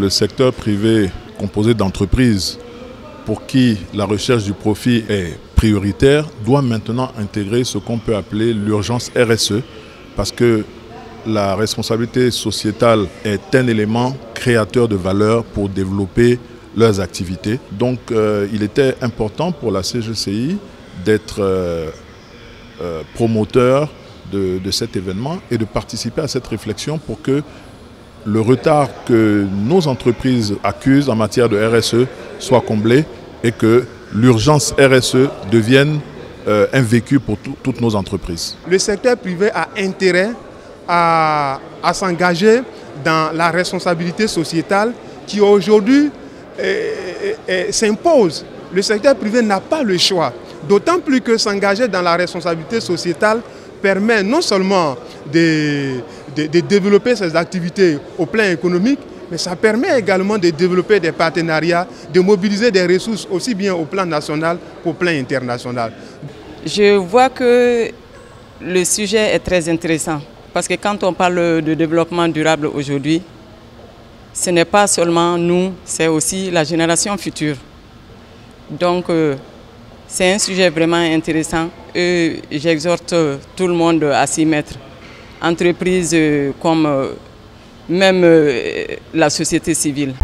le secteur privé composé d'entreprises pour qui la recherche du profit est prioritaire doit maintenant intégrer ce qu'on peut appeler l'urgence RSE parce que la responsabilité sociétale est un élément créateur de valeur pour développer leurs activités. Donc euh, il était important pour la CGCI d'être euh, euh, promoteur de, de, cet événement et de participer à cette réflexion pour que le retard que nos entreprises accusent en matière de RSE soit comblé et que l'urgence RSE devienne euh, un vécu pour toutes nos entreprises. Le secteur privé a intérêt à, à s'engager dans la responsabilité sociétale qui aujourd'hui s'impose. Le secteur privé n'a pas le choix. D'autant plus que s'engager dans la responsabilité sociétale permet non seulement de, de, développer ses activités au plan économique, mais ça permet également de développer des partenariats, de mobiliser des ressources aussi bien au plan national qu'au plan international. Je vois que le sujet est très intéressant parce que quand on parle de développement durable aujourd'hui, ce n'est pas seulement nous, c'est aussi la génération future. Donc, euh, c'est un sujet vraiment intéressant et j'exhorte tout le monde à s'y mettre. Entreprises comme même la société civile.